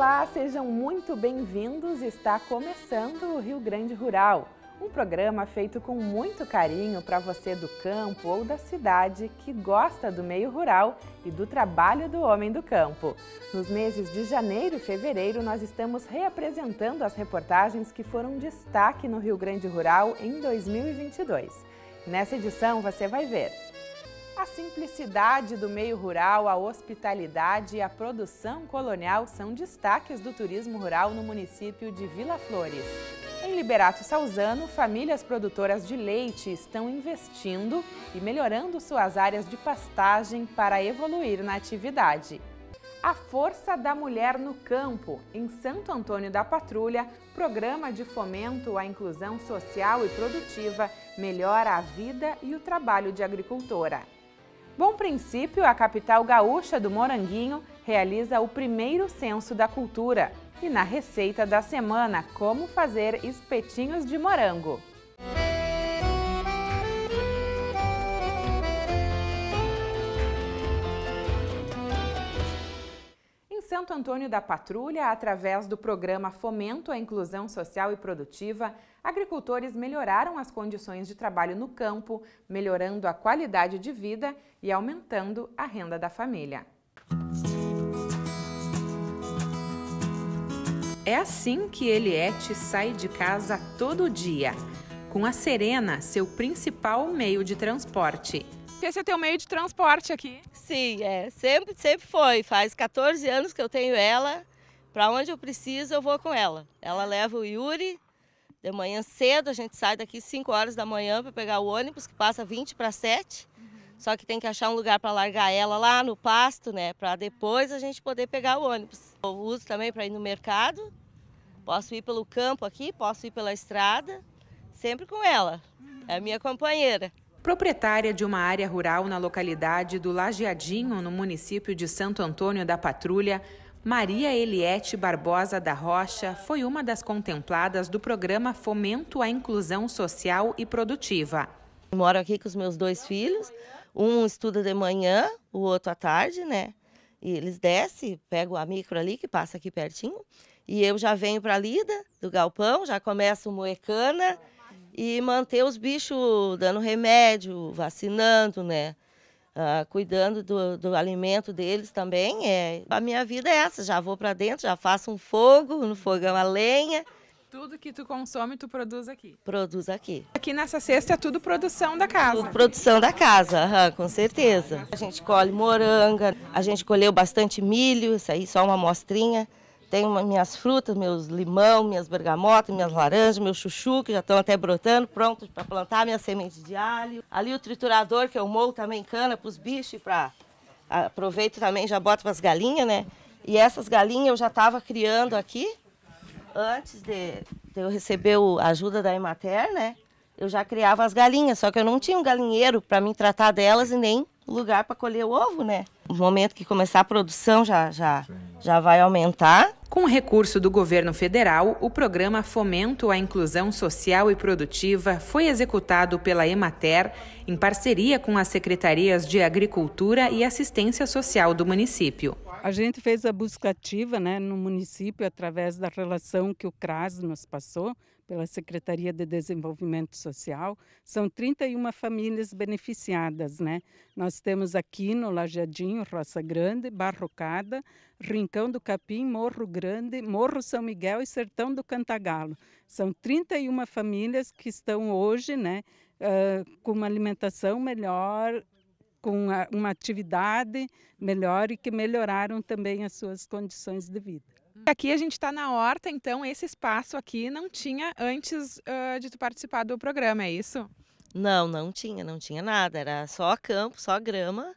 Olá, sejam muito bem-vindos. Está começando o Rio Grande Rural, um programa feito com muito carinho para você do campo ou da cidade que gosta do meio rural e do trabalho do homem do campo. Nos meses de janeiro e fevereiro, nós estamos reapresentando as reportagens que foram destaque no Rio Grande Rural em 2022. Nessa edição, você vai ver a simplicidade do meio rural, a hospitalidade e a produção colonial são destaques do turismo rural no município de Vila Flores. Em Liberato Salzano, famílias produtoras de leite estão investindo e melhorando suas áreas de pastagem para evoluir na atividade. A Força da Mulher no Campo, em Santo Antônio da Patrulha, programa de fomento à inclusão social e produtiva, melhora a vida e o trabalho de agricultora. Bom Princípio, a capital gaúcha do Moranguinho, realiza o primeiro censo da cultura. E na receita da semana, como fazer espetinhos de morango. Santo Antônio da Patrulha, através do programa Fomento à Inclusão Social e Produtiva, agricultores melhoraram as condições de trabalho no campo, melhorando a qualidade de vida e aumentando a renda da família. É assim que Eliette sai de casa todo dia, com a Serena, seu principal meio de transporte. Esse é teu meio de transporte aqui? Sim, é. Sempre, sempre foi. Faz 14 anos que eu tenho ela. Para onde eu preciso, eu vou com ela. Ela leva o Yuri. De manhã cedo, a gente sai daqui 5 horas da manhã para pegar o ônibus, que passa 20 para 7. Só que tem que achar um lugar para largar ela lá no pasto, né? Para depois a gente poder pegar o ônibus. Eu uso também para ir no mercado. Posso ir pelo campo aqui, posso ir pela estrada. Sempre com ela. É a minha companheira. Proprietária de uma área rural na localidade do Lajeadinho, no município de Santo Antônio da Patrulha, Maria Eliette Barbosa da Rocha foi uma das contempladas do programa Fomento à Inclusão Social e Produtiva. moro aqui com os meus dois filhos, um estuda de manhã, o outro à tarde, né? E eles descem, pegam a micro ali, que passa aqui pertinho, e eu já venho para a lida do galpão, já começo moecana, e manter os bichos dando remédio, vacinando, né? Uh, cuidando do, do, alimento deles também. É. A minha vida é essa, já vou para dentro, já faço um fogo, no fogão a lenha. Tudo que tu consome, tu produz aqui? Produz aqui. Aqui nessa cesta é tudo produção da casa? Tudo produção da casa, uhum, com certeza. A gente colhe moranga, a gente colheu bastante milho, isso aí só uma amostrinha. Tenho minhas frutas, meus limão, minhas bergamotas, minhas laranjas, meu chuchu, que já estão até brotando, prontos para plantar minha semente de alho. Ali o triturador, que eu moo também cana para os bichos e para... Aproveito também, já boto para as galinhas, né? E essas galinhas eu já estava criando aqui, antes de, de eu receber a ajuda da Emater, né? Eu já criava as galinhas, só que eu não tinha um galinheiro para me tratar delas e nem lugar para colher o ovo, né? No momento que começar a produção já, já, já vai aumentar. Com recurso do governo federal, o programa Fomento à Inclusão Social e Produtiva foi executado pela Emater em parceria com as secretarias de Agricultura e Assistência Social do município. A gente fez a busca ativa né, no município através da relação que o CRAS nos passou pela Secretaria de Desenvolvimento Social. São 31 famílias beneficiadas. Né? Nós temos aqui no Lajeadinho, Roça Grande, Barrocada, Rincão do Capim, Morro Grande, Morro São Miguel e Sertão do Cantagalo. São 31 famílias que estão hoje né, uh, com uma alimentação melhor, com uma atividade melhor e que melhoraram também as suas condições de vida. Aqui a gente está na horta, então esse espaço aqui não tinha antes uh, de tu participar do programa, é isso? Não, não tinha, não tinha nada, era só campo, só grama.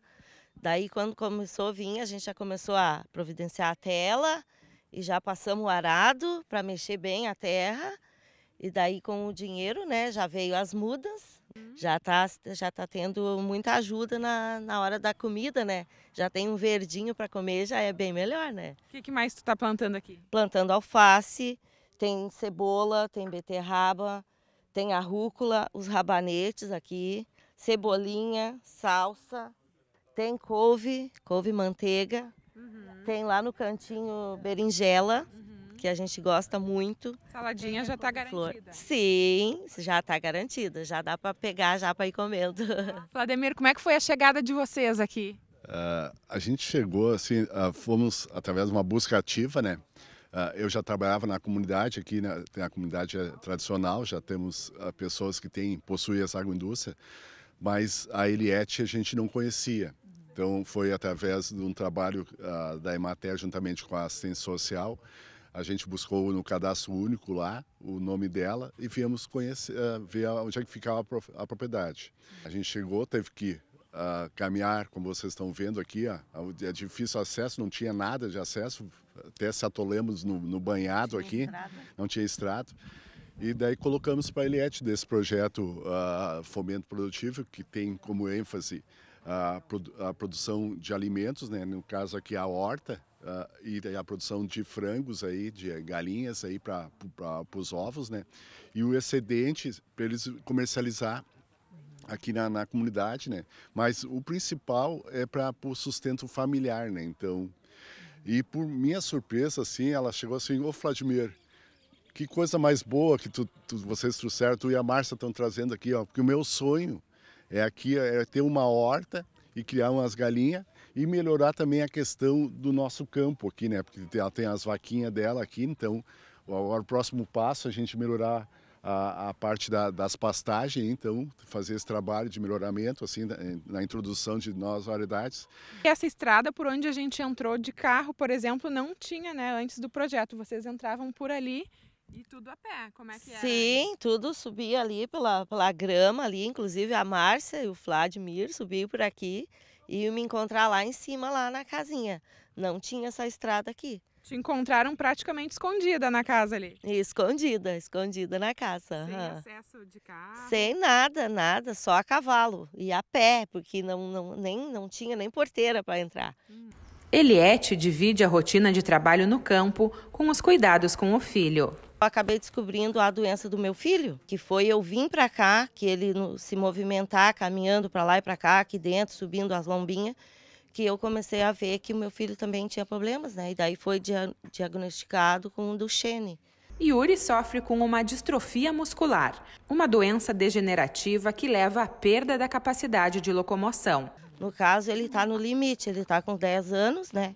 Daí quando começou a vir, a gente já começou a providenciar a tela e já passamos o arado para mexer bem a terra. E daí com o dinheiro, né, já veio as mudas já está já tá tendo muita ajuda na, na hora da comida, né? Já tem um verdinho para comer, já é bem melhor, né? O que, que, mais tu está plantando aqui? Plantando alface, tem cebola, tem beterraba, tem a rúcula, os rabanetes aqui, cebolinha, salsa, tem couve, couve manteiga, Uhum. Tem lá no cantinho berinjela, uhum. Que a gente gosta muito. Saladinha já está garantida. Sim, já está garantida. Já dá para pegar já para ir comendo. Vladimir, como é que foi a chegada de vocês aqui? Uh, a gente chegou assim, uh, fomos através de uma busca ativa, né? Uh, eu já trabalhava na comunidade aqui, né? tem a comunidade é tradicional, já temos pessoas que têm possuem essa agroindústria, mas a Eliette a gente não conhecia. Então foi através de um trabalho da Emater juntamente com a assistência social, a gente buscou no cadastro único lá o nome dela e viemos conhecer, ver onde é que ficava a propriedade. A gente chegou, teve que uh, caminhar, como vocês estão vendo aqui, ó, é difícil acesso, não tinha nada de acesso, até se atolemos no, no banhado aqui, estrada. não tinha estrada. E daí colocamos para a Eliette desse projeto uh, Fomento Produtivo, que tem como ênfase a, a produção de alimentos, né? no caso aqui a horta, uh, e a produção de frangos aí, de galinhas aí para os ovos, né? E o excedente para eles comercializar aqui na, na comunidade, né? Mas o principal é para o sustento familiar, né? Então, e por minha surpresa, assim, ela chegou assim, ô Vladimir, que coisa mais boa que tu, tu, vocês trouxeram, tu e a Márcia estão trazendo aqui, ó, porque o meu sonho é aqui é ter uma horta e criar umas galinhas e melhorar também a questão do nosso campo aqui, né? Porque ela tem as vaquinhas dela aqui, então agora o próximo passo é a gente melhorar a, a parte da, das pastagens, então, fazer esse trabalho de melhoramento, assim, na, na, introdução de novas variedades. Essa estrada por onde a gente entrou de carro, por exemplo, não tinha, né, antes do projeto. Vocês entravam por ali e tudo a pé, como é que era? Sim, tudo subia ali pela, pela grama ali, inclusive a Márcia e o Vladimir subiam por aqui e me encontrar lá em cima, lá na casinha. Não tinha essa estrada aqui. Te encontraram praticamente escondida na casa ali. Escondida, escondida na casa. Sem uhum. acesso de carro? Sem nada, nada, só a cavalo e a pé, porque não, não, nem, não tinha nem porteira para entrar. Hum. Eliette divide a rotina de trabalho no campo com os cuidados com o filho. Eu acabei descobrindo a doença do meu filho, que foi eu vim para cá, que ele se movimentar, caminhando para lá e para cá, aqui dentro, subindo as lombinhas que eu comecei a ver que o meu filho também tinha problemas, né? E daí foi dia diagnosticado com um Duchenne. Yuri sofre com uma distrofia muscular, uma doença degenerativa que leva à perda da capacidade de locomoção. No caso, ele está no limite, ele está com 10 anos, né?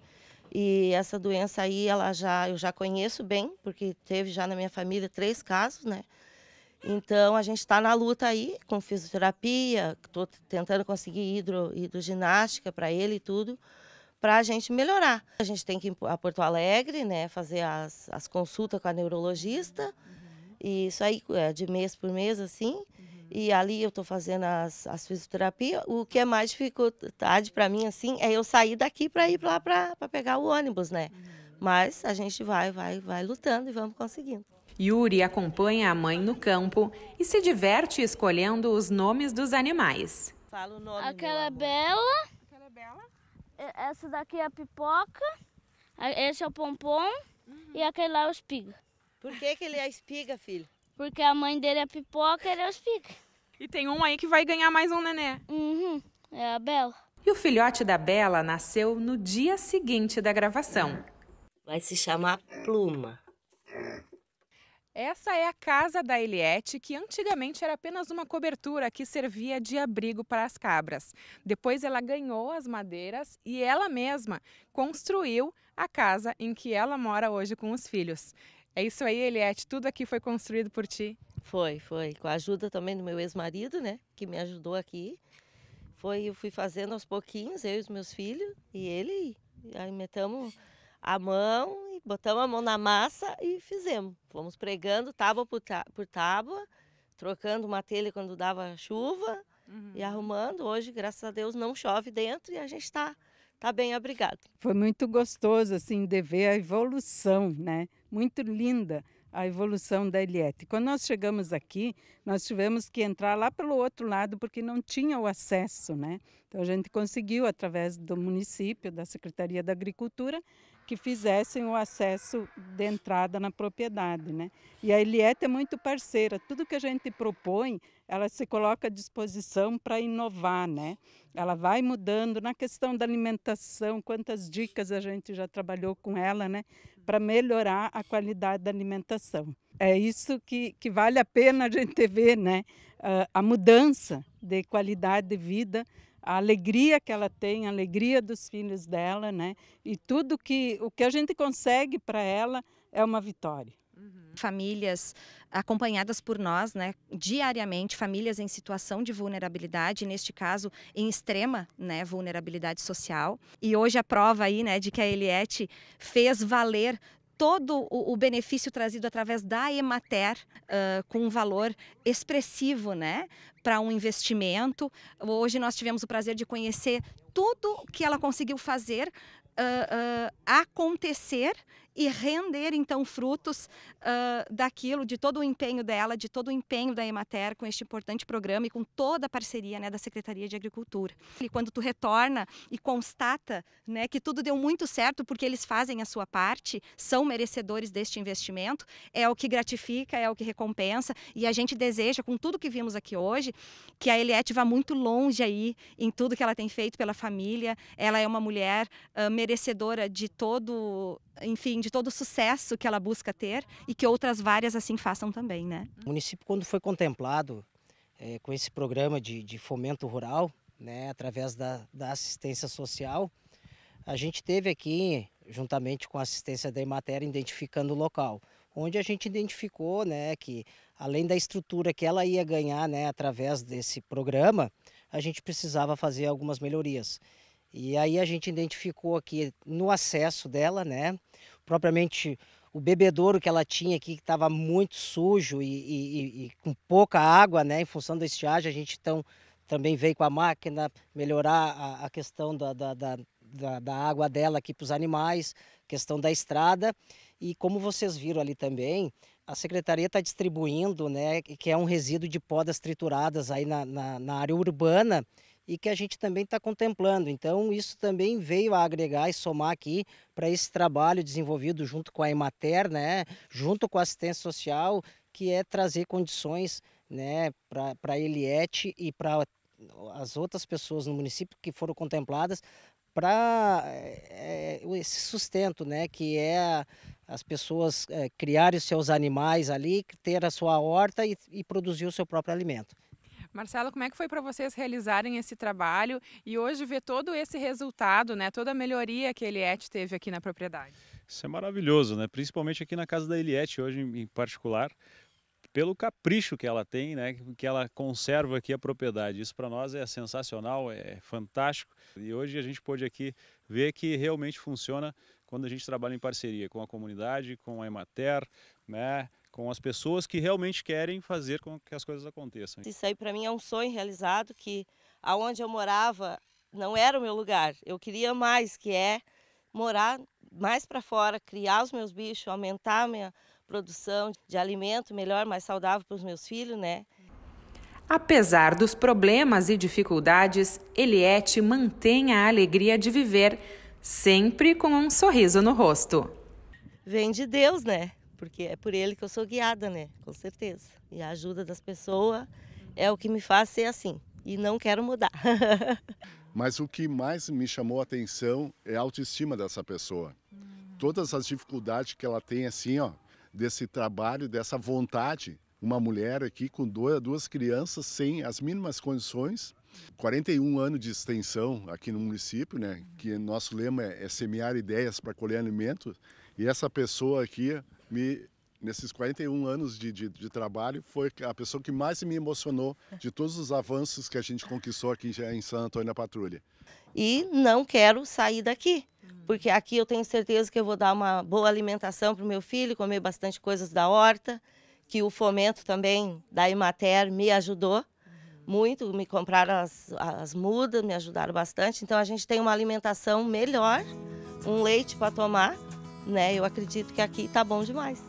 E essa doença aí, ela já, eu já conheço bem, porque teve já na minha família três casos, né? Então a gente está na luta aí com fisioterapia, estou tentando conseguir hidro, hidroginástica para ele e tudo, para a gente melhorar. A gente tem que ir a Porto Alegre, né, fazer as, as consultas com a neurologista, uhum. e isso aí é de mês por mês, assim. Uhum. E ali eu estou fazendo as, as fisioterapias. O que é mais dificuldade para mim, assim, é eu sair daqui para ir lá para pegar o ônibus, né? Uhum. Mas a gente vai, vai, vai lutando e vamos conseguindo. Yuri acompanha a mãe no campo e se diverte escolhendo os nomes dos animais. Fala o nome. Aquela é Bela. Aquela é Bela. Essa daqui é a pipoca. Esse é o pompom. Uhum. E aquele lá é o espiga. Por que, que ele é espiga, filho? Porque a mãe dele é pipoca e ele é o espiga. E tem um aí que vai ganhar mais um nenê. Uhum. É a Bela. E o filhote da Bela nasceu no dia seguinte da gravação. Vai se chamar Pluma. Essa é a casa da Eliette, que antigamente era apenas uma cobertura que servia de abrigo para as cabras. Depois ela ganhou as madeiras e ela mesma construiu a casa em que ela mora hoje com os filhos. É isso aí, Eliette, tudo aqui foi construído por ti? Foi, foi. Com a ajuda também do meu ex-marido, né, que me ajudou aqui. Foi, eu fui fazendo aos pouquinhos, eu e os meus filhos, e ele, aí metamos a mão botamos a mão na massa e fizemos. Fomos pregando tábua por, por tábua, trocando uma telha quando dava chuva uhum. e arrumando. Hoje, graças a Deus, não chove dentro e a gente está tá bem abrigado. Foi muito gostoso assim de ver a evolução, né? Muito linda a evolução da Eliette. Quando nós chegamos aqui, nós tivemos que entrar lá pelo outro lado porque não tinha o acesso, né? Então a gente conseguiu através do município, da Secretaria da Agricultura, que fizessem o acesso de entrada na propriedade. Né? E a Eliette é muito parceira, tudo que a gente propõe, ela se coloca à disposição para inovar. Né? Ela vai mudando na questão da alimentação, quantas dicas a gente já trabalhou com ela né? Para melhorar a qualidade da alimentação. É isso que, que vale a pena a gente ver, né? A mudança de qualidade de vida a alegria que ela tem, a alegria dos filhos dela, né? E tudo que o que a gente consegue para ela é uma vitória. Uhum. Famílias acompanhadas por nós, né, diariamente, famílias em situação de vulnerabilidade, neste caso em extrema, né, vulnerabilidade social. E hoje a prova aí, né, de que a Eliette fez valer todo o, benefício trazido através da Emater uh, com um valor expressivo, né, para um investimento. Hoje nós tivemos o prazer de conhecer tudo que ela conseguiu fazer uh, uh, acontecer e render então frutos uh, daquilo, de todo o empenho dela, de todo o empenho da Emater com este importante programa e com toda a parceria né, da Secretaria de Agricultura. E quando tu retorna e constata né, que tudo deu muito certo porque eles fazem a sua parte, são merecedores deste investimento, é o que gratifica, é o que recompensa e a gente deseja, com tudo que vimos aqui hoje, que a Eliette vá muito longe aí em tudo que ela tem feito pela família. Ela é uma mulher uh, merecedora de todo enfim, de todo o sucesso que ela busca ter e que outras várias assim façam também, né? O município, quando foi contemplado é, com esse programa de, de fomento rural, né, através da, da assistência social, a gente teve aqui, juntamente com a assistência da Emater, identificando o local, onde a gente identificou, né, que além da estrutura que ela ia ganhar, né, através desse programa, a gente precisava fazer algumas melhorias. E aí a gente identificou aqui no acesso dela, né? Propriamente o bebedouro que ela tinha aqui, que estava muito sujo e, e, e, com pouca água, né? Em função da estiagem, a gente então também veio com a máquina melhorar a, a questão da, da, da, da, água dela aqui para os animais, questão da estrada. E como vocês viram ali também, a secretaria está distribuindo, né? Que é um resíduo de podas trituradas aí na, na, na área urbana e que a gente também está contemplando. Então, isso também veio a agregar e somar aqui para esse trabalho desenvolvido junto com a Emater, né, junto com a assistência social, que é trazer condições né, para a Eliette e para as outras pessoas no município que foram contempladas para é, eh, esse sustento, né, que é as pessoas é, criarem os seus animais ali, ter a sua horta e, e produzir o seu próprio alimento. Marcelo, como é que foi para vocês realizarem esse trabalho e hoje ver todo esse resultado, né, toda a melhoria que a Eliette teve aqui na propriedade? Isso é maravilhoso, né? principalmente aqui na casa da Eliette, hoje em particular, pelo capricho que ela tem, né, que ela conserva aqui a propriedade. Isso para nós é sensacional, é fantástico. E hoje a gente pôde aqui ver que realmente funciona quando a gente trabalha em parceria com a comunidade, com a Emater, né, com as pessoas que realmente querem fazer com que as coisas aconteçam. Isso aí para mim é um sonho realizado que aonde eu morava não era o meu lugar. Eu queria mais, que é morar mais para fora, criar os meus bichos, aumentar a minha produção de alimento melhor, mais saudável para os meus filhos, né? Apesar dos problemas e dificuldades, Eliette mantém a alegria de viver, sempre com um sorriso no rosto. Vem de Deus, né? Porque é por ele que eu sou guiada, né? Com certeza. E a ajuda das pessoas é o que me faz ser assim. E não quero mudar. Mas o que mais me chamou a atenção é a autoestima dessa pessoa. Todas as dificuldades que ela tem, assim, ó, desse trabalho, dessa vontade. Uma mulher aqui com duas crianças sem as mínimas condições, 41 anos de extensão aqui no município, né? Que nosso lema é, é semear ideias para colher alimentos. E essa pessoa aqui me nesses 41 anos de, de, de, trabalho, foi a pessoa que mais me emocionou de todos os avanços que a gente conquistou aqui em São Antônio da Patrulha. E não quero sair daqui, porque aqui eu tenho certeza que eu vou dar uma boa alimentação para o meu filho, comer bastante coisas da horta, que o fomento também da Imater me ajudou muito, me compraram as, as mudas, me ajudaram bastante. Então a gente tem uma alimentação melhor, um leite para tomar né? Eu acredito que aqui tá bom demais.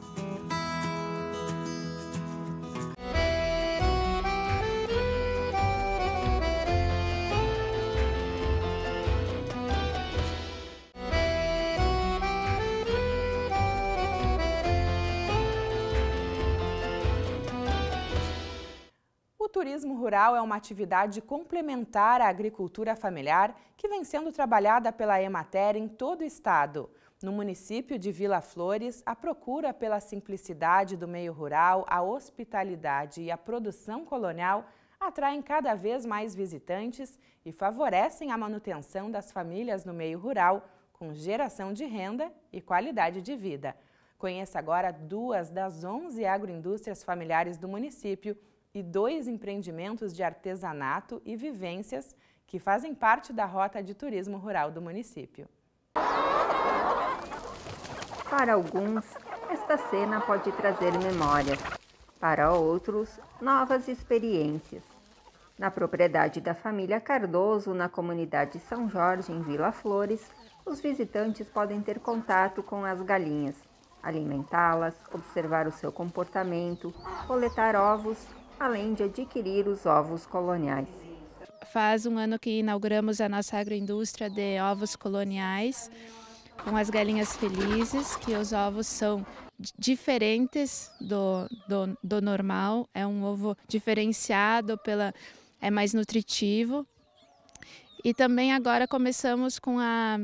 O turismo rural é uma atividade complementar à agricultura familiar que vem sendo trabalhada pela Emater em todo o estado. No município de Vila Flores, a procura pela simplicidade do meio rural, a hospitalidade e a produção colonial atraem cada vez mais visitantes e favorecem a manutenção das famílias no meio rural, com geração de renda e qualidade de vida. Conheça agora duas das 11 agroindústrias familiares do município e dois empreendimentos de artesanato e vivências que fazem parte da rota de turismo rural do município. Para alguns, esta cena pode trazer memórias, para outros, novas experiências. Na propriedade da família Cardoso, na comunidade São Jorge, em Vila Flores, os visitantes podem ter contato com as galinhas, alimentá-las, observar o seu comportamento, coletar ovos, além de adquirir os ovos coloniais. Faz um ano que inauguramos a nossa agroindústria de ovos coloniais, com as galinhas felizes, que os ovos são diferentes do, do, do normal, é um ovo diferenciado, pela, é mais nutritivo. E também agora começamos com a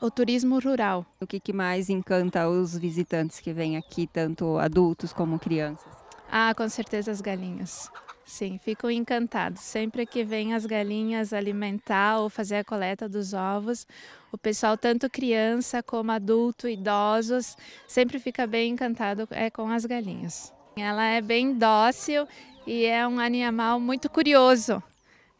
o turismo rural. O que, que mais encanta os visitantes que vêm aqui, tanto adultos como crianças? Ah, com certeza as galinhas. Sim, ficam encantados. Sempre que vem as galinhas alimentar ou fazer a coleta dos ovos, o pessoal, tanto criança como adulto, idosos, sempre fica bem encantado é, com as galinhas. Ela é bem dócil e é um animal muito curioso.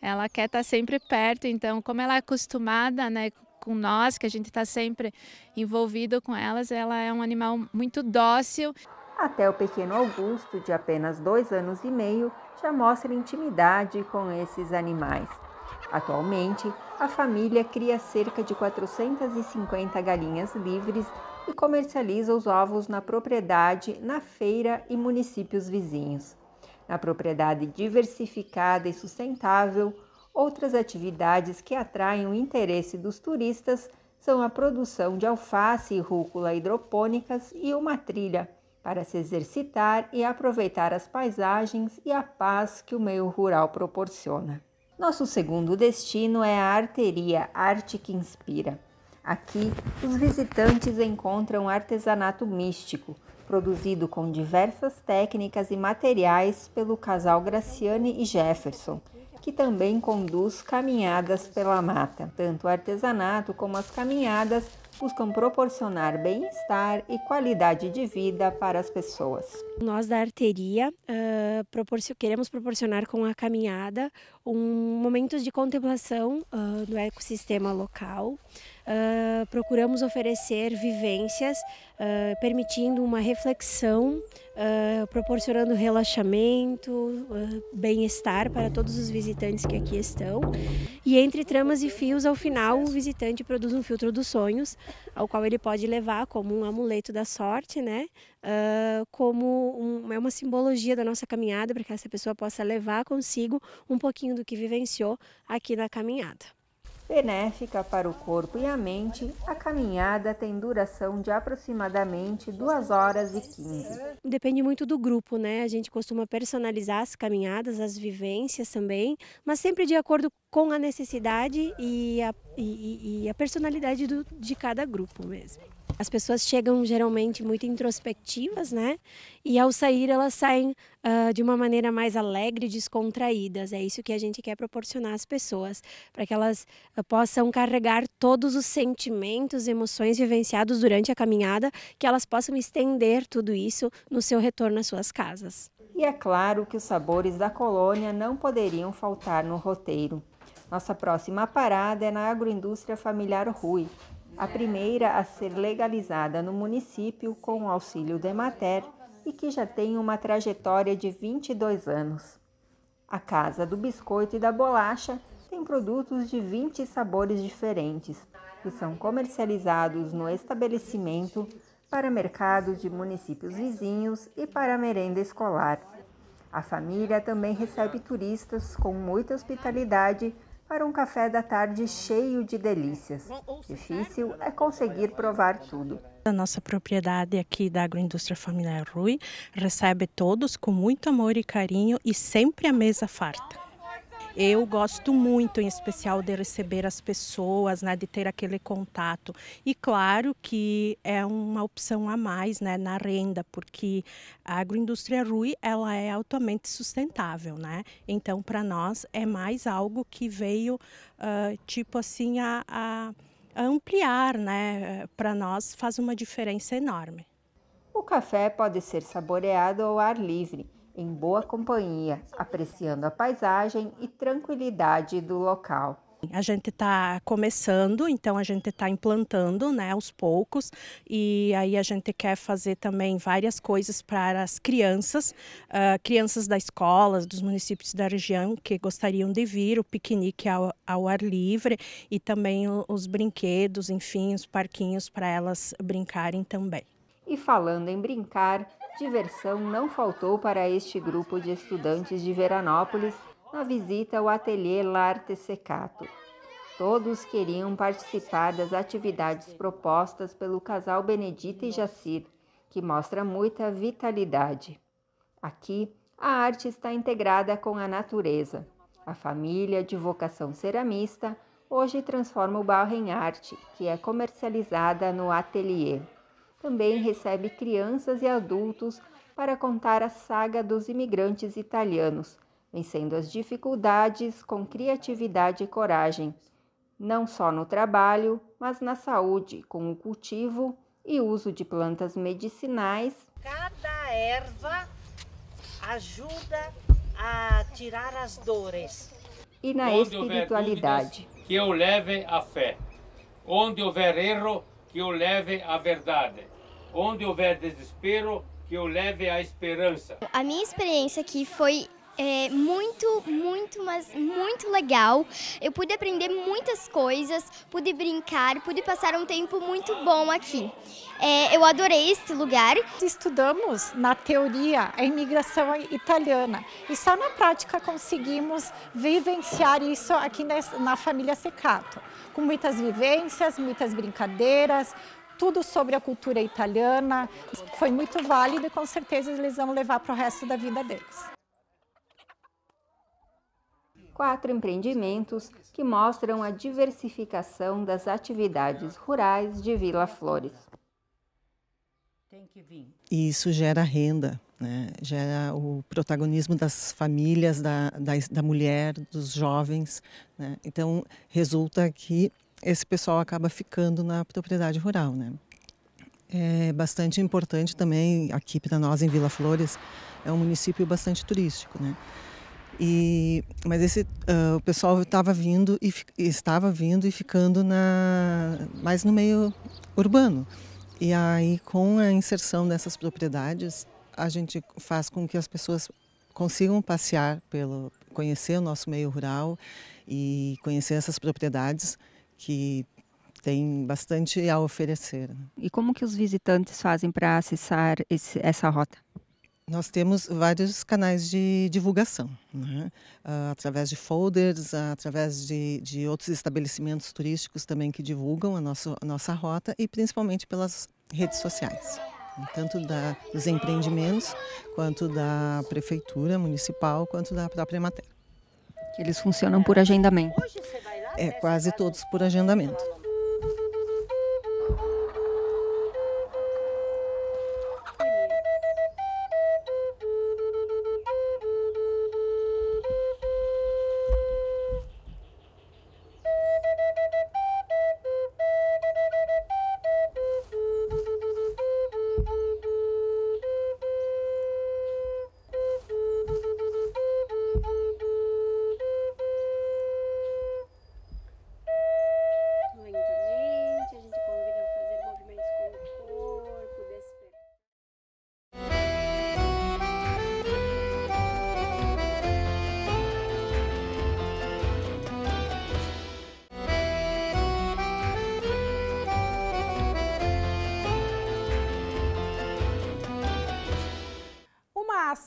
Ela quer estar sempre perto, então, como ela é acostumada né, com nós, que a gente está sempre envolvido com elas, ela é um animal muito dócil. Até o pequeno Augusto, de apenas dois anos e meio, já mostra intimidade com esses animais. Atualmente, a família cria cerca de 450 galinhas livres e comercializa os ovos na propriedade, na feira e municípios vizinhos. Na propriedade diversificada e sustentável, Outras atividades que atraem o interesse dos turistas são a produção de alface e rúcula hidropônicas e uma trilha para se exercitar e aproveitar as paisagens e a paz que o meio rural proporciona. Nosso segundo destino é a Arteria Arte que Inspira. Aqui, os visitantes encontram artesanato místico, produzido com diversas técnicas e materiais pelo casal Graciane e Jefferson, que também conduz caminhadas pela mata. Tanto o artesanato como as caminhadas buscam proporcionar bem-estar e qualidade de vida para as pessoas. Nós da arteria uh, queremos proporcionar com a caminhada um momentos de contemplação uh, do ecossistema local, Uh, procuramos oferecer vivências, uh, permitindo uma reflexão, uh, proporcionando relaxamento, bem-estar para todos os visitantes que aqui estão. E entre tramas e fios, ao final, o visitante produz um filtro dos sonhos, ao qual ele pode levar como um amuleto da sorte, né? como um, é uma simbologia da nossa caminhada, para que essa pessoa possa levar consigo um pouquinho do que vivenciou aqui na caminhada. Benéfica para o corpo e a mente, a caminhada tem duração de aproximadamente 2 horas e 15. Depende muito do grupo, né? A gente costuma personalizar as caminhadas, as vivências também, mas sempre de acordo com a necessidade e a, e, e a personalidade do, de cada grupo mesmo. As pessoas chegam geralmente muito introspectivas, né? E ao sair, elas saem uh, de uma maneira mais alegre, descontraídas. É isso que a gente quer proporcionar às pessoas, para que elas uh, possam carregar todos os sentimentos, emoções vivenciados durante a caminhada, que elas possam estender tudo isso no seu retorno às suas casas. E é claro que os sabores da colônia não poderiam faltar no roteiro. Nossa próxima parada é na agroindústria familiar Rui, a primeira a ser legalizada no município com o auxílio da Emater e que já tem uma trajetória de 22 anos. A Casa do Biscoito e da Bolacha tem produtos de 20 sabores diferentes que são comercializados no estabelecimento para mercados de municípios vizinhos e para merenda escolar. A família também recebe turistas com muita hospitalidade para um café da tarde cheio de delícias. Difícil é conseguir provar tudo. A nossa propriedade aqui da Agroindústria Familiar Rui recebe todos com muito amor e carinho e sempre a mesa farta. Eu gosto muito, em especial, de receber as pessoas, né, de ter aquele contato. E claro que é uma opção a mais né, na renda, porque a agroindústria Rui ela é altamente sustentável. Né? Então, para nós, é mais algo que veio, uh, tipo assim, a, a, ampliar. Né? Para nós, faz uma diferença enorme. O café pode ser saboreado ao ar livre em boa companhia, apreciando a paisagem e tranquilidade do local. A gente está começando, então a gente está implantando né, aos poucos e aí a gente quer fazer também várias coisas para as crianças, uh, crianças da escola, dos municípios da região que gostariam de vir, o piquenique ao, ao ar livre e também os brinquedos, enfim, os parquinhos para elas brincarem também. E falando em brincar, diversão não faltou para este grupo de estudantes de Veranópolis na visita ao ateliê L'Arte Secato. Todos queriam participar das atividades propostas pelo casal Benedita e Jacir, que mostra muita vitalidade. Aqui, a arte está integrada com a natureza. A família de vocação ceramista hoje transforma o barro em arte, que é comercializada no ateliê também recebe crianças e adultos para contar a saga dos imigrantes italianos, vencendo as dificuldades com criatividade e coragem, não só no trabalho, mas na saúde, com o cultivo e uso de plantas medicinais. Cada erva ajuda a tirar as dores. E na Onde espiritualidade. que eu leve a fé. Onde houver erro, que eu leve a verdade. Onde houver desespero, que eu leve a esperança. A minha experiência aqui foi é, muito, muito, mas muito legal. Eu pude aprender muitas coisas, pude brincar, pude passar um tempo muito bom aqui. É, eu adorei este lugar. Estudamos na teoria a imigração italiana e só na prática conseguimos vivenciar isso aqui na família Secato, com muitas vivências, muitas brincadeiras, tudo sobre a cultura italiana. Foi muito válido e com certeza eles vão levar para o resto da vida deles. Quatro empreendimentos que mostram a diversificação das atividades rurais de Vila Flores. E isso gera renda, né? gera o protagonismo das famílias, da, da, da mulher, dos jovens. Né? Então, resulta que esse pessoal acaba ficando na propriedade rural, né? É bastante importante também aqui para nós em Vila Flores, é um município bastante turístico, né? E, mas esse uh, o pessoal estava vindo e estava vindo e ficando na mais no meio urbano. E aí com a inserção dessas propriedades, a gente faz com que as pessoas consigam passear pelo conhecer o nosso meio rural e conhecer essas propriedades que tem bastante a oferecer. Né? E como que os visitantes fazem para acessar esse, essa rota? Nós temos vários canais de divulgação, né? uh, através de folders, uh, através de, de, outros estabelecimentos turísticos também que divulgam a nossa, a nossa rota e principalmente pelas redes sociais, tanto da, dos empreendimentos, quanto da prefeitura municipal, quanto da própria matéria. Eles funcionam por agendamento. É, quase todos por agendamento.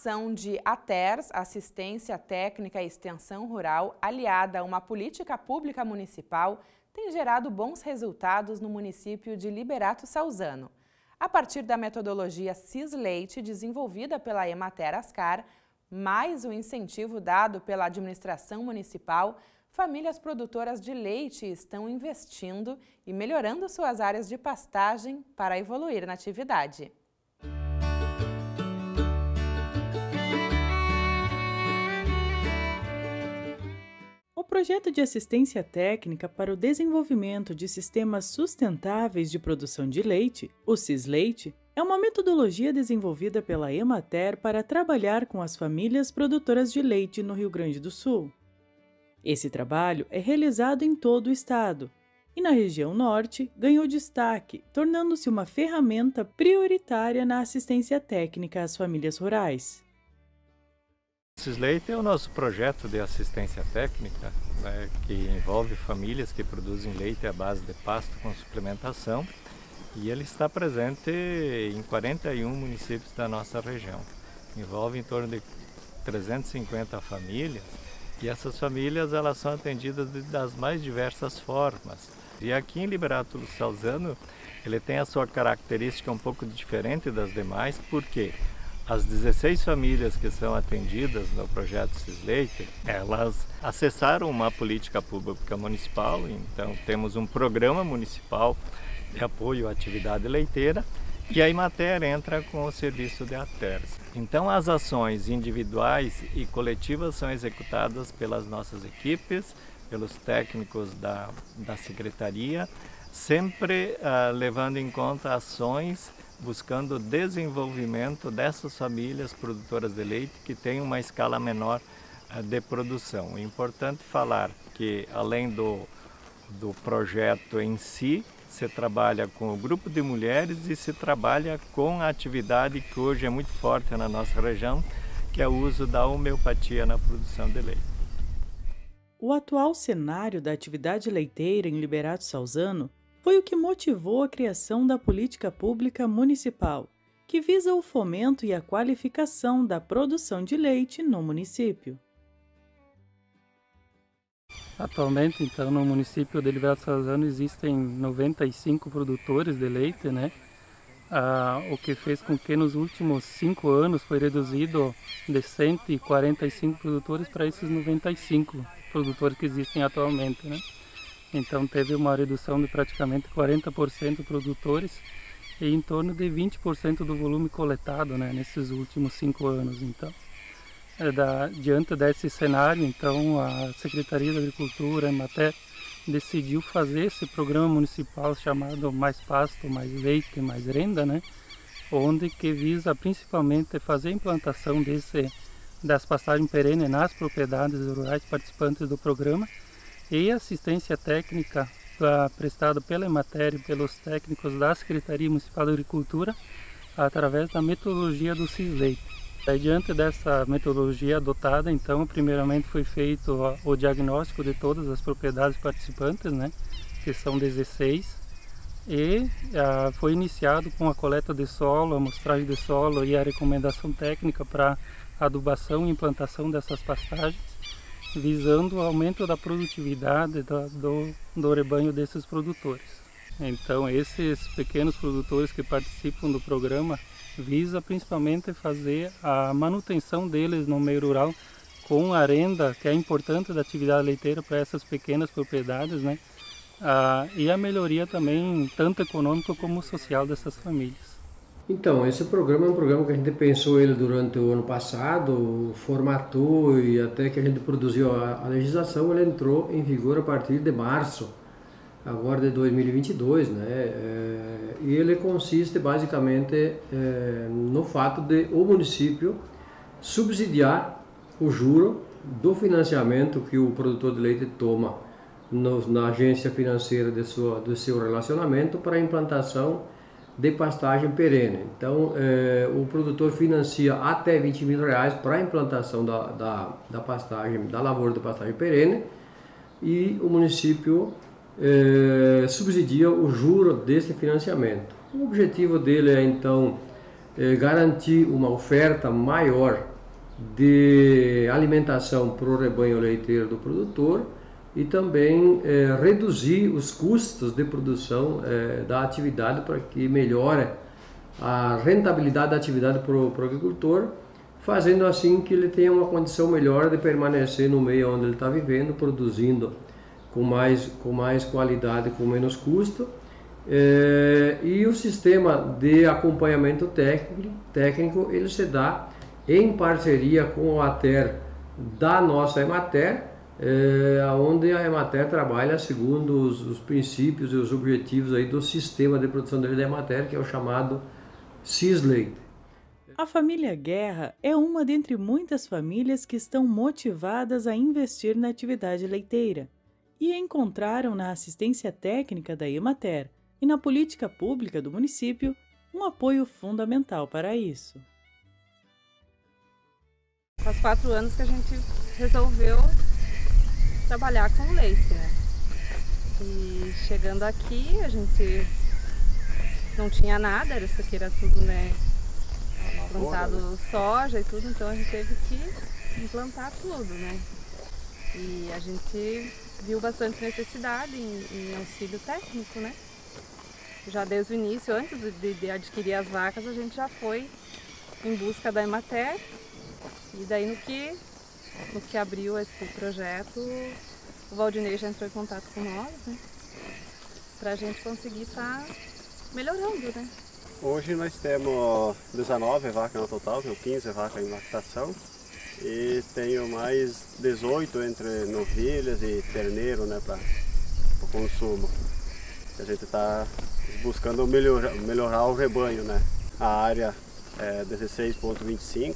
Ação de ATERS, Assistência Técnica e Extensão Rural, aliada a uma política pública municipal, tem gerado bons resultados no município de Liberato Salzano. A partir da metodologia CIS-Leite, desenvolvida pela Emater Ascar, mais o incentivo dado pela administração municipal, famílias produtoras de leite estão investindo e melhorando suas áreas de pastagem para evoluir na atividade. Projeto de assistência técnica para o desenvolvimento de sistemas sustentáveis de produção de leite, o CISLeite, é uma metodologia desenvolvida pela Emater para trabalhar com as famílias produtoras de leite no Rio Grande do Sul. Esse trabalho é realizado em todo o estado e na região norte ganhou destaque, tornando-se uma ferramenta prioritária na assistência técnica às famílias rurais. Leite é o nosso projeto de assistência técnica, né, que envolve famílias que produzem leite à base de pasto com suplementação e ele está presente em 41 municípios da nossa região. Envolve em torno de 350 famílias e essas famílias elas são atendidas das mais diversas formas. E aqui em Liberato Salzano ele tem a sua característica um pouco diferente das demais, porque as 16 famílias que são atendidas no projeto Cisleite, elas acessaram uma política pública municipal, então temos um programa municipal de apoio à atividade leiteira e a Imater entra com o serviço de ATERS. Então as ações individuais e coletivas são executadas pelas nossas equipes, pelos técnicos da, da secretaria, sempre uh, levando em conta ações buscando o desenvolvimento dessas famílias produtoras de leite que têm uma escala menor eh, de produção. É importante falar que, além do, do projeto em si, se trabalha com o grupo de mulheres e se trabalha com a atividade que hoje é muito forte na nossa região, que é o uso da homeopatia na produção de leite. O atual cenário da atividade leiteira em Liberato Salzano foi o que motivou a criação da política pública municipal, que visa o fomento e a qualificação da produção de leite no município. Atualmente, então, no município de Liberato Salzano existem 95 produtores de leite, né? Ah, o que fez com que nos últimos cinco anos foi reduzido de 145 produtores para esses 95 produtores que existem atualmente, né? Então teve uma redução de praticamente 40% produtores e em torno de 20% do volume coletado né, nesses últimos cinco anos. Então, é da, diante desse cenário, então a Secretaria da Agricultura, até decidiu fazer esse programa municipal chamado Mais Pasto, Mais Leite, Mais Renda, né, onde que visa principalmente fazer a implantação desse das pastagens perenes nas propriedades rurais participantes do programa e assistência técnica prestada pela Emater e pelos técnicos da Secretaria Municipal de Agricultura através da metodologia do CISLEI. Diante dessa metodologia adotada, então, primeiramente foi feito o diagnóstico de todas as propriedades participantes, né, que são 16, e ah, foi iniciado com a coleta de solo, a amostragem de solo e a recomendação técnica para adubação e implantação dessas pastagens visando o aumento da produtividade do, do, rebanho desses produtores. Então, esses pequenos produtores que participam do programa visa principalmente fazer a manutenção deles no meio rural com a renda que é importante da atividade leiteira para essas pequenas propriedades, né? Ah, e a melhoria também tanto econômica como social dessas famílias. Então, esse programa é um programa que a gente pensou ele durante o ano passado, formatou e até que a gente produziu a, a legislação, ele entrou em vigor a partir de março, agora de 2022, né? É, e ele consiste basicamente é, no fato de o município subsidiar o juro do financiamento que o produtor de leite toma no, na agência financeira de sua, do seu relacionamento para a implantação de pastagem perene. Então, é, o produtor financia até 20 mil reais para a implantação da, da, da, pastagem, da lavoura de pastagem perene e o município é, subsidia o juro desse financiamento. O objetivo dele é, então, é, garantir uma oferta maior de alimentação para o rebanho leiteiro do produtor e também é, reduzir os custos de produção é, da atividade para que melhore a rentabilidade da atividade para o agricultor, fazendo assim que ele tenha uma condição melhor de permanecer no meio onde ele está vivendo, produzindo com mais, com mais qualidade, com menos custo. É, e o sistema de acompanhamento técnico, técnico ele se dá em parceria com a ATER da nossa Emater, é, onde a Emater trabalha segundo os, os, princípios e os objetivos aí do sistema de produção de leite da Emater, que é o chamado CISLEITE. A família Guerra é uma dentre muitas famílias que estão motivadas a investir na atividade leiteira e encontraram na assistência técnica da Emater e na política pública do município um apoio fundamental para isso. Faz quatro anos que a gente resolveu trabalhar com leite, né? E chegando aqui, a gente não tinha nada, era isso aqui era tudo, né? Plantado soja e tudo, então a gente teve que implantar tudo, né? E a gente viu bastante necessidade em, em auxílio técnico, né? Já desde o início, antes de, de, adquirir as vacas, a gente já foi em busca da Emater e daí no que, no que abriu esse projeto, o Valdinei já entrou em contato com nós, né? Pra gente conseguir estar tá melhorando, né? Hoje nós temos 19 vacas no total, tenho 15 vacas em lactação e tenho mais 18 entre novilhas e terneiro né, para o consumo. A gente está buscando melhorar, melhorar o rebanho. Né? A área é 16,25,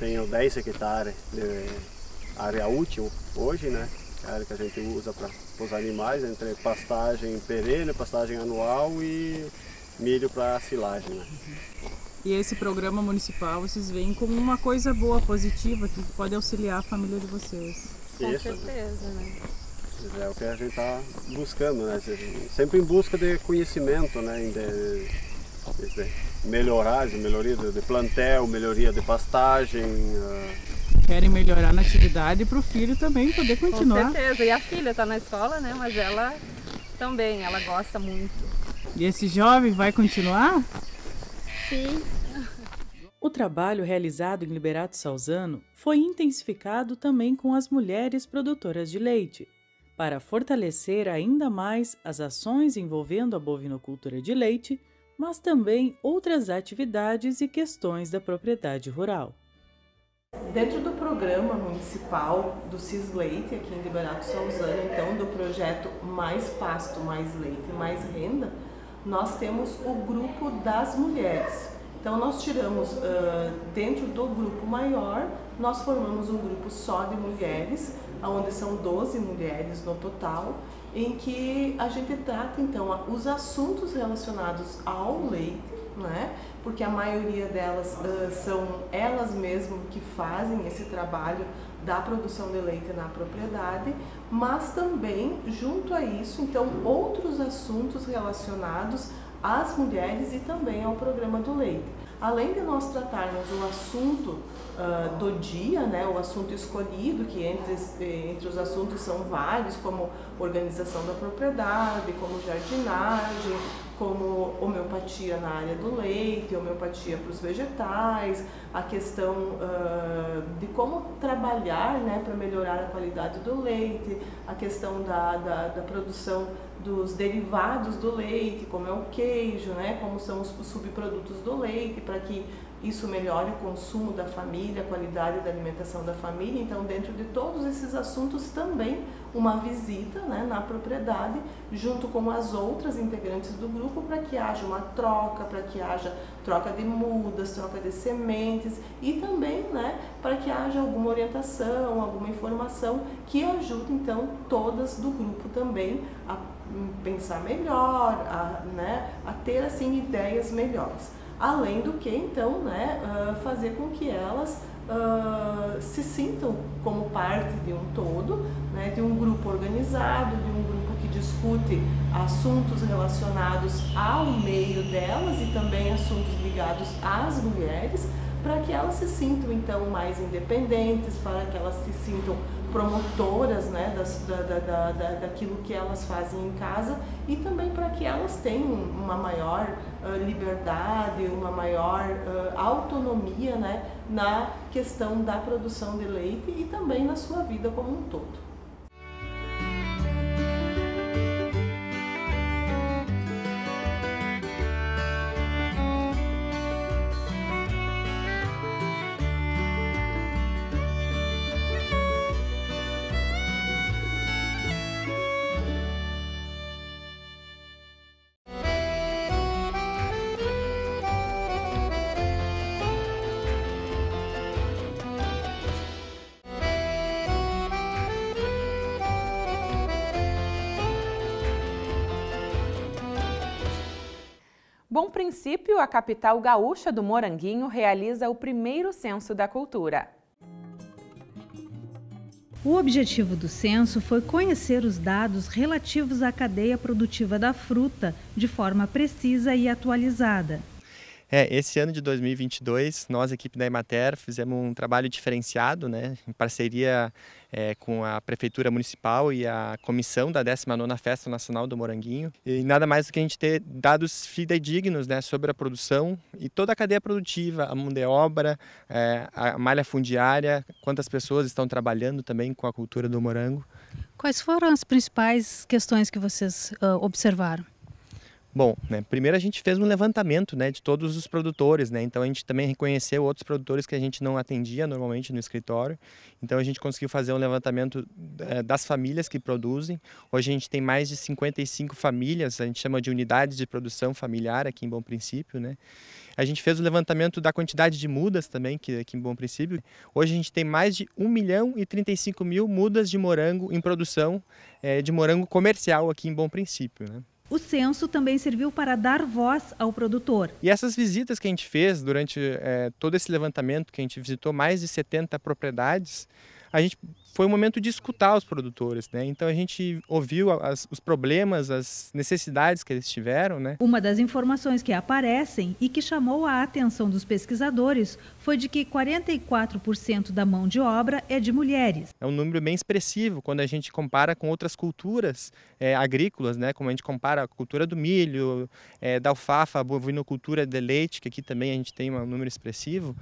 tenho 10 hectares de área útil hoje, né? É a área que a gente usa para os animais, entre pastagem perene, pastagem anual e milho para silagem. Né? E esse programa municipal vocês veem como uma coisa boa, positiva, que pode auxiliar a família de vocês. Com Isso, certeza, né? É o que a gente está buscando, né? Sempre em busca de conhecimento, né? De, de melhorar, de melhoria de plantel, melhoria de pastagem. Uh... Querem melhorar na atividade para o filho também poder continuar. Com certeza. E a filha está na escola, né? Mas ela também, ela gosta muito. E esse jovem vai continuar? Sim. O trabalho realizado em Liberato Salzano foi intensificado também com as mulheres produtoras de leite, para fortalecer ainda mais as ações envolvendo a bovinocultura de leite, mas também outras atividades e questões da propriedade rural. Dentro do programa municipal do CIS Leite, aqui em Liberato Salzano, então, do projeto Mais Pasto, Mais Leite, Mais Renda, nós temos o grupo das mulheres. Então nós tiramos uh, dentro do grupo maior, nós formamos um grupo só de mulheres, onde são 12 mulheres no total, em que a gente trata então os assuntos relacionados ao leite, né? porque a maioria delas uh, são elas mesmas que fazem esse trabalho da produção de leite na propriedade, mas também, junto a isso, então, outros assuntos relacionados às mulheres e também ao programa do leite. Além de nós tratarmos o assunto uh, do dia, né, o assunto escolhido, que entre, entre os assuntos são vários, como organização da propriedade, como jardinagem, como homeopatia na área do leite, homeopatia para os vegetais, a questão uh, de como trabalhar né, para melhorar a qualidade do leite, a questão da, da, da, produção dos derivados do leite, como é o queijo, né, como são os subprodutos do leite, para que isso melhore o consumo da família, a qualidade da alimentação da família. Então, dentro de todos esses assuntos, também uma visita né, na propriedade, junto com as outras integrantes do grupo, para que haja uma troca, para que haja troca de mudas, troca de sementes e também né, para que haja alguma orientação, alguma informação que ajude, então, todas do grupo também a pensar melhor, a, né, a ter assim ideias melhores. Além do que, então, né, uh, fazer com que elas uh, se sintam como parte de um todo, né, de um grupo organizado, de um grupo que discute assuntos relacionados ao meio delas e também assuntos ligados às mulheres, para que elas se sintam então mais independentes, para que elas se sintam promotoras né, das, da, da, da, daquilo que elas fazem em casa e também para que elas tenham uma maior liberdade, uma maior autonomia né, na questão da produção de leite e também na sua vida como um todo. Bom Princípio, a capital gaúcha do Moranguinho, realiza o primeiro censo da cultura. O objetivo do censo foi conhecer os dados relativos à cadeia produtiva da fruta de forma precisa e atualizada. É, esse ano de 2022, nós, equipe da Emater, fizemos um trabalho diferenciado, né, em parceria é, com a Prefeitura Municipal e a comissão da 19ª Festa Nacional do Moranguinho. E nada mais do que a gente ter dados fidedignos né, sobre a produção e toda a cadeia produtiva, a mão de obra, é, a malha fundiária, quantas pessoas estão trabalhando também com a cultura do morango. Quais foram as principais questões que vocês uh, observaram? Bom, né, primeiro a gente fez um levantamento né, de todos os produtores, né, então a gente também reconheceu outros produtores que a gente não atendia normalmente no escritório, então a gente conseguiu fazer um levantamento é, das famílias que produzem. Hoje a gente tem mais de 55 famílias, a gente chama de unidades de produção familiar aqui em Bom Princípio. Né? A gente fez o levantamento da quantidade de mudas também, que aqui em Bom Princípio. Hoje a gente tem mais de 1 milhão e 35 mil mudas de morango em produção é, de morango comercial aqui em Bom Princípio. Né? O censo também serviu para dar voz ao produtor. E essas visitas que a gente fez durante é, todo esse levantamento, que a gente visitou mais de 70 propriedades, a gente foi um momento de escutar os produtores, né? Então a gente ouviu as, os problemas, as necessidades que eles tiveram, né? Uma das informações que aparecem e que chamou a atenção dos pesquisadores foi de que 44% da mão de obra é de mulheres. É um número bem expressivo quando a gente compara com outras culturas é, agrícolas, né? Como a gente compara a cultura do milho, é, da alfafa, a bovinocultura de leite, que aqui também a gente tem um número expressivo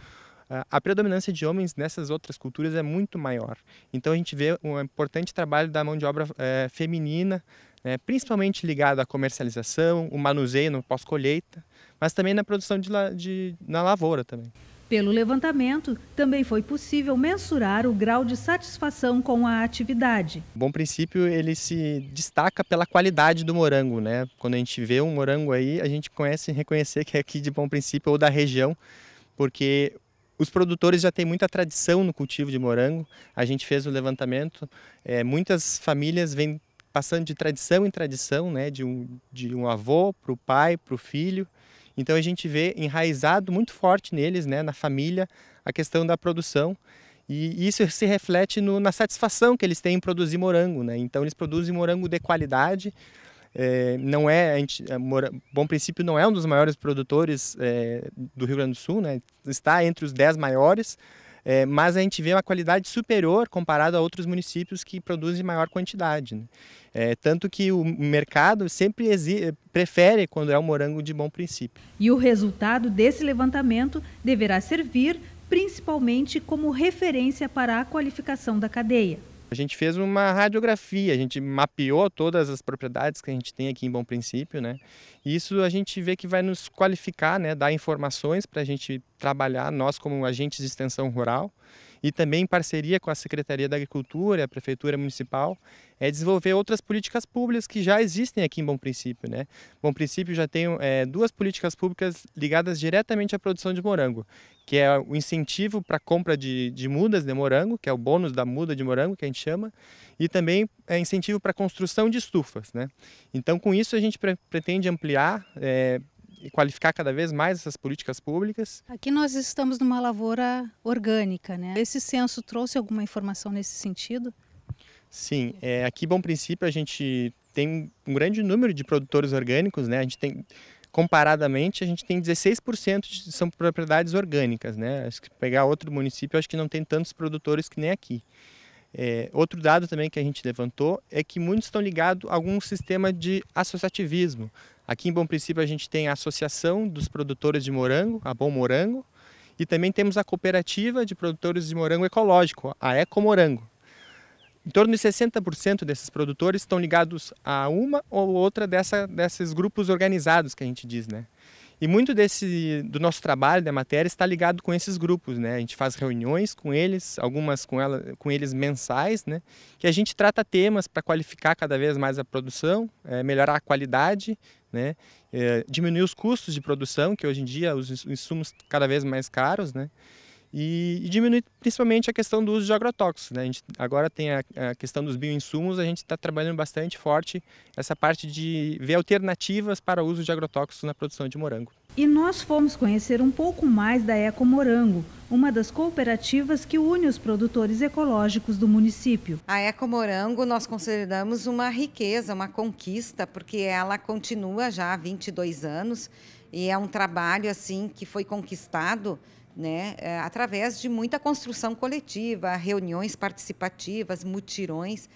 a predominância de homens nessas outras culturas é muito maior. Então a gente vê um importante trabalho da mão de obra é, feminina, né, principalmente ligado à comercialização, o manuseio no pós-colheita, mas também na produção de, de, na lavoura também. Pelo levantamento, também foi possível mensurar o grau de satisfação com a atividade. Bom princípio, ele se destaca pela qualidade do morango, né? Quando a gente vê um morango aí, a gente conhece reconhecer que é aqui de Bom Princípio ou da região, porque os produtores já têm muita tradição no cultivo de morango. A gente fez o levantamento. É, muitas famílias vêm passando de tradição em tradição, né, de um, de um avô para o pai, para o filho. Então a gente vê enraizado muito forte neles, né, na família, a questão da produção. E isso se reflete no, na satisfação que eles têm em produzir morango. Né? Então eles produzem morango de qualidade, é, não é, a gente, a Bom Princípio não é um dos maiores produtores é, do Rio Grande do Sul, né? está entre os 10 maiores, é, mas a gente vê uma qualidade superior comparado a outros municípios que produzem maior quantidade. Né? É, tanto que o mercado sempre prefere quando é um morango de bom princípio. E o resultado desse levantamento deverá servir principalmente como referência para a qualificação da cadeia. A gente fez uma radiografia, a gente mapeou todas as propriedades que a gente tem aqui em Bom Princípio, né? E isso a gente vê que vai nos qualificar, né? Dar informações para a gente trabalhar, nós como agentes de extensão rural, e também em parceria com a Secretaria da Agricultura a Prefeitura Municipal, é desenvolver outras políticas públicas que já existem aqui em Bom Princípio. Né? Bom Princípio já tem é, duas políticas públicas ligadas diretamente à produção de morango, que é o incentivo para compra de, de mudas de morango, que é o bônus da muda de morango, que a gente chama, e também é incentivo para construção de estufas. Né? Então, com isso, a gente pre pretende ampliar é, e qualificar cada vez mais essas políticas públicas. Aqui nós estamos numa lavoura orgânica, né? Esse censo trouxe alguma informação nesse sentido? Sim, é, aqui Bom Princípio a gente tem um grande número de produtores orgânicos, né? A gente tem comparadamente a gente tem 16% de, são propriedades orgânicas, né? Acho que pegar outro município, acho que não tem tantos produtores que nem aqui. É, outro dado também que a gente levantou é que muitos estão ligados a algum sistema de associativismo, Aqui em Bom Princípio a gente tem a Associação dos Produtores de Morango, a Bom Morango, e também temos a Cooperativa de Produtores de Morango Ecológico, a Ecomorango. Em torno de 60% desses produtores estão ligados a uma ou outra dessa, desses grupos organizados que a gente diz, né? E muito desse do nosso trabalho da matéria está ligado com esses grupos, né? A gente faz reuniões com eles, algumas com, ela, com eles mensais, né? Que a gente trata temas para qualificar cada vez mais a produção, é, melhorar a qualidade, né? É, diminuir os custos de produção, que hoje em dia os insumos cada vez mais caros, né? E, e diminuir principalmente a questão do uso de agrotóxicos. Né? A gente agora tem a, a questão dos bioinsumos, a gente está trabalhando bastante forte essa parte de ver alternativas para o uso de agrotóxicos na produção de morango. E nós fomos conhecer um pouco mais da Eco Morango, uma das cooperativas que une os produtores ecológicos do município. A Eco Morango nós consideramos uma riqueza, uma conquista, porque ela continua já há 22 anos e é um trabalho assim que foi conquistado né, é, através de muita construção coletiva, reuniões participativas, mutirões.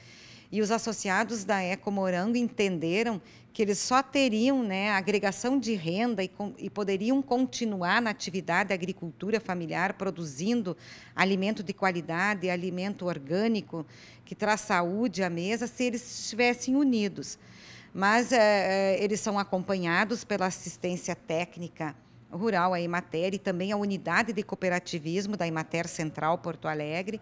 E os associados da Eco Morango entenderam que eles só teriam né, agregação de renda e, e poderiam continuar na atividade da agricultura familiar, produzindo alimento de qualidade, alimento orgânico, que traz saúde à mesa, se eles estivessem unidos. Mas é, eles são acompanhados pela assistência técnica Rural, a Emater, e também a unidade de cooperativismo da Emater Central Porto Alegre.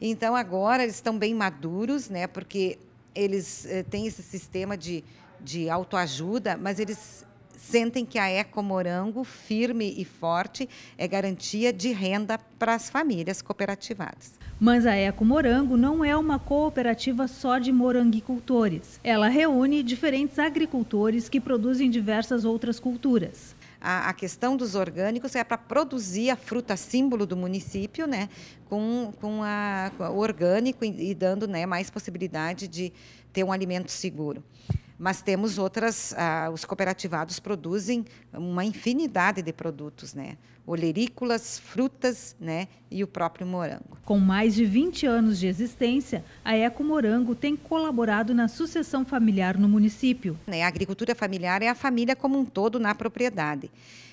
Então, agora eles estão bem maduros, né, porque eles eh, têm esse sistema de, de autoajuda, mas eles sentem que a Eco Morango, firme e forte, é garantia de renda para as famílias cooperativadas. Mas a Eco Morango não é uma cooperativa só de moranguicultores. Ela reúne diferentes agricultores que produzem diversas outras culturas a, a questão dos orgânicos é para produzir a fruta símbolo do município, né, com, com, a, com o orgânico e, e dando né, mais possibilidade de ter um alimento seguro mas temos outras, ah, os cooperativados produzem uma infinidade de produtos, né? Olerícolas, frutas, né? E o próprio morango. Com mais de 20 anos de existência, a Eco Morango tem colaborado na sucessão familiar no município. Né, a agricultura familiar é a família como um todo na propriedade.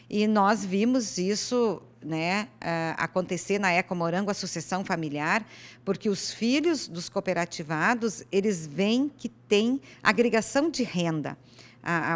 E nós vimos isso né, acontecer na Eco Morango, a sucessão familiar, porque os filhos dos cooperativados, eles veem que tem agregação de renda.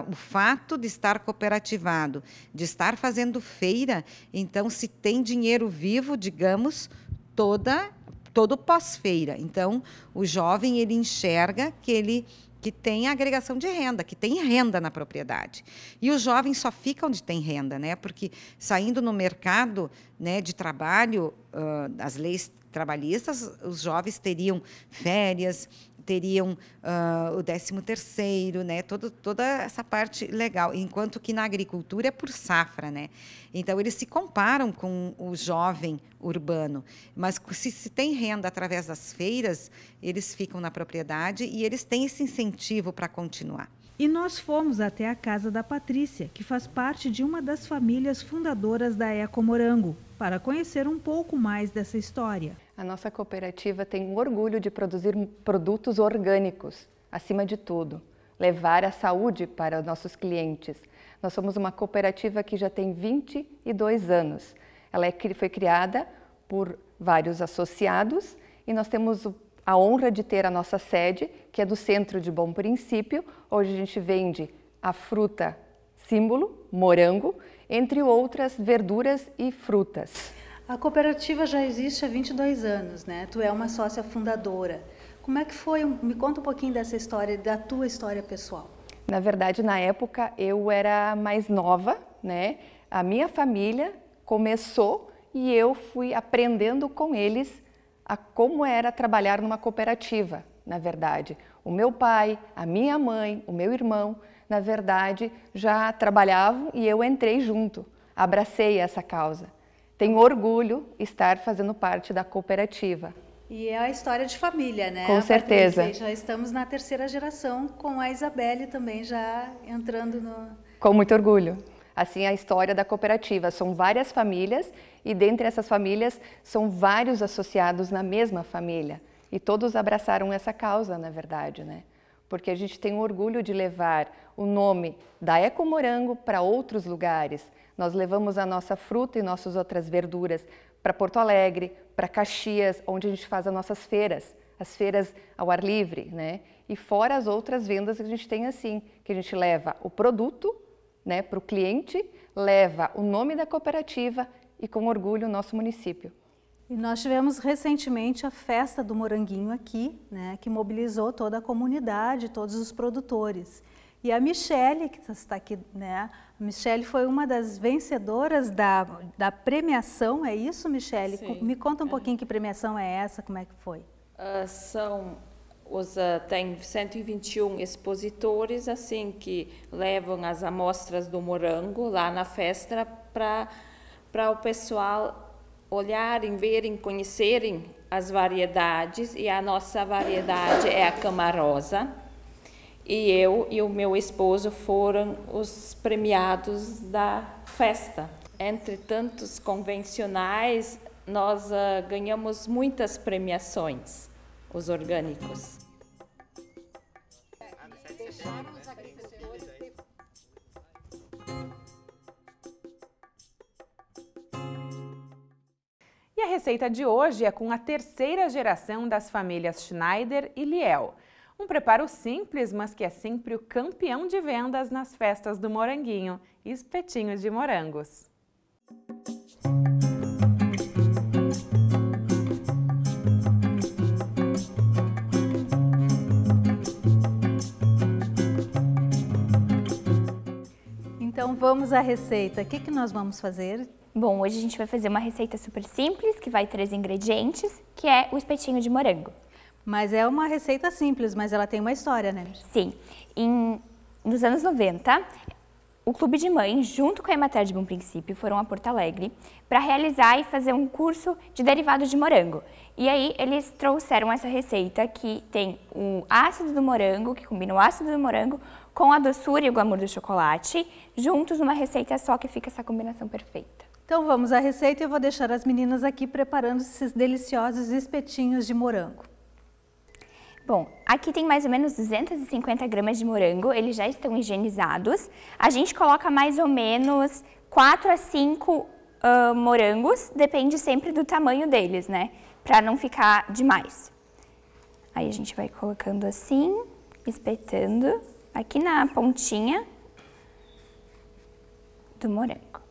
o fato de estar cooperativado, de estar fazendo feira, então se tem dinheiro vivo, digamos, toda todo pós-feira. Então, o jovem ele enxerga que ele que tem agregação de renda, que tem renda na propriedade. E os jovens só ficam onde tem renda, né? Porque saindo no mercado né, de trabalho, uh, as leis trabalhistas, os jovens teriam férias, teriam uh, o 13 terceiro, né? Todo, toda essa parte legal, enquanto que na agricultura é por safra, né? Então eles se comparam com o jovem urbano, mas se, se tem renda através das feiras, eles ficam na propriedade e eles têm esse incentivo para continuar. E nós fomos até a casa da Patrícia, que faz parte de uma das famílias fundadoras da Eco Morango, para conhecer um pouco mais dessa história. A nossa cooperativa tem um orgulho de produzir produtos orgânicos, acima de tudo, levar a saúde para os nossos clientes. Nós somos uma cooperativa que já tem 22 anos. Ela é, foi criada por vários associados e nós temos a honra de ter a nossa sede, que é do Centro de Bom Princípio. Hoje a gente vende a fruta símbolo, morango, entre outras verduras e frutas. A cooperativa já existe há 22 anos, né? Tu é uma sócia fundadora. Como é que foi? Me conta um pouquinho dessa história, da tua história pessoal. Na verdade, na época eu era mais nova, né? A minha família começou e eu fui aprendendo com eles a como era trabalhar numa cooperativa, na verdade. O meu pai, a minha mãe, o meu irmão, na verdade, já trabalhavam e eu entrei junto, abracei essa causa. Tenho orgulho estar fazendo parte da cooperativa. E é a história de família, né? Com certeza. Patrícia, já estamos na terceira geração, com a Isabelle também já entrando no. Com muito orgulho. Assim, a história da cooperativa. São várias famílias e, dentre essas famílias, são vários associados na mesma família. E todos abraçaram essa causa, na verdade, né? porque a gente tem orgulho de levar o nome da Eco Morango para outros lugares. Nós levamos a nossa fruta e nossas outras verduras para Porto Alegre, para Caxias, onde a gente faz as nossas feiras, as feiras ao ar livre, né? E fora as outras vendas que a gente tem assim, que a gente leva o produto, né, para o cliente, leva o nome da cooperativa e com orgulho o nosso município. E nós tivemos recentemente a festa do Moranguinho aqui, né, que mobilizou toda a comunidade, todos os produtores. E a Michele, que está aqui, né? A Michele foi uma das vencedoras da, da premiação, é isso, Michele? Sim. Me conta um pouquinho que premiação é essa, como é que foi? Uh, são os, uh, tem 121 expositores assim que levam as amostras do morango lá na festa para o pessoal olharem, verem, conhecerem as variedades e a nossa variedade é a camarosa. E eu e o meu esposo foram os premiados da festa. Entre tantos convencionais, nós uh, ganhamos muitas premiações, os orgânicos. E a receita de hoje é com a terceira geração das famílias Schneider e Liel. Um preparo simples, mas que é sempre o campeão de vendas nas festas do Moranguinho, espetinhos de morangos. Então vamos à receita. O que, que nós vamos fazer? Bom, hoje a gente vai fazer uma receita super simples, que vai três ingredientes, que é o espetinho de morango. Mas é uma receita simples, mas ela tem uma história, né? Sim. Em, nos anos 90, o Clube de Mães, junto com a Emater de Bom Princípio, foram a Porto Alegre para realizar e fazer um curso de derivados de morango. E aí eles trouxeram essa receita que tem o ácido do morango, que combina o ácido do morango com a doçura e o glamour do chocolate, juntos numa receita só que fica essa combinação perfeita. Então vamos à receita e eu vou deixar as meninas aqui preparando esses deliciosos espetinhos de morango. Bom, aqui tem mais ou menos 250 gramas de morango, eles já estão higienizados. A gente coloca mais ou menos 4 a 5 uh, morangos, depende sempre do tamanho deles, né? Para não ficar demais. Aí a gente vai colocando assim, espetando aqui na pontinha do morango.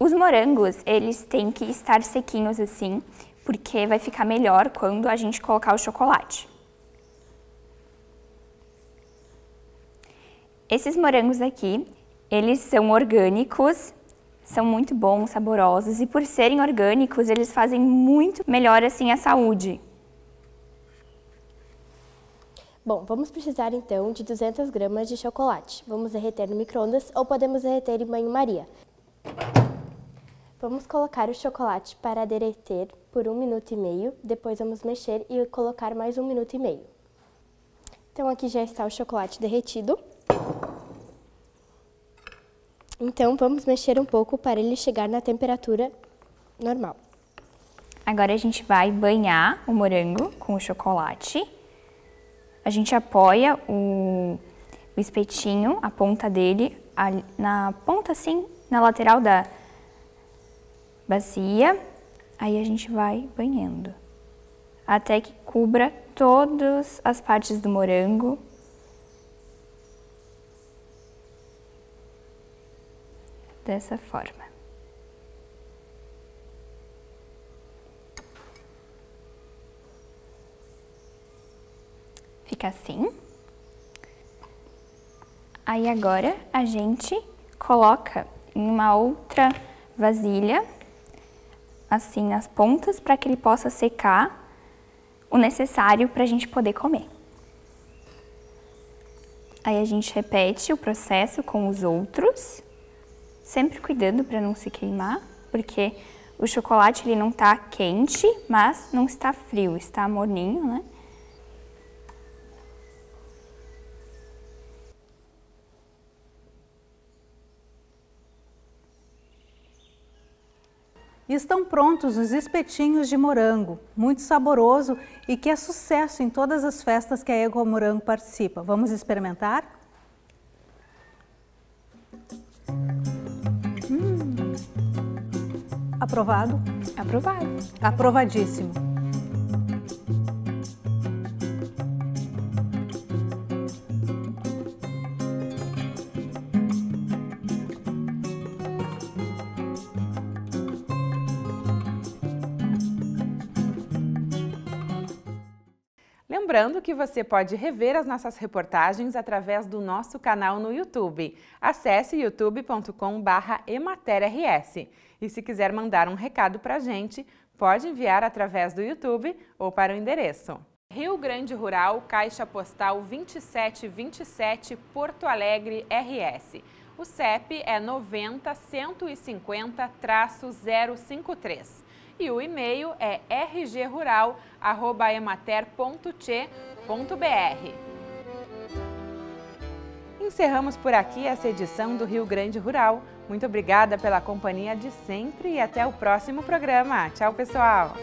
Os morangos, eles têm que estar sequinhos assim, porque vai ficar melhor quando a gente colocar o chocolate. Esses morangos aqui, eles são orgânicos, são muito bons, saborosos e por serem orgânicos, eles fazem muito melhor assim a saúde. Bom, vamos precisar então de 200 gramas de chocolate. Vamos derreter no micro-ondas ou podemos derreter em banho-maria. Vamos colocar o chocolate para derreter por um minuto e meio, depois vamos mexer e colocar mais um minuto e meio. Então aqui já está o chocolate derretido. Então vamos mexer um pouco para ele chegar na temperatura normal. Agora a gente vai banhar o morango com o chocolate. A gente apoia o, o espetinho, a ponta dele, a, na ponta assim, na lateral da bacia. Aí a gente vai banhando até que cubra todas as partes do morango. Dessa forma. Fica assim. Aí agora a gente coloca em uma outra vasilha, assim nas pontas, para que ele possa secar o necessário para a gente poder comer. Aí a gente repete o processo com os outros, sempre cuidando para não se queimar, porque o chocolate ele não está quente, mas não está frio, está morninho, né? Estão prontos os espetinhos de morango, muito saboroso e que é sucesso em todas as festas que a Ego Morango participa. Vamos experimentar? Hum. Aprovado? Aprovado. Aprovadíssimo. Lembrando que você pode rever as nossas reportagens através do nosso canal no YouTube. Acesse youtube.com/ematerrs. E se quiser mandar um recado para a gente, pode enviar através do YouTube ou para o endereço Rio Grande Rural, Caixa Postal 2727, Porto Alegre, RS. O CEP é 90 150 053 e o e-mail é rgrural@emater.che.br. Encerramos por aqui essa edição do Rio Grande Rural. Muito obrigada pela companhia de sempre e até o próximo programa. Tchau, pessoal!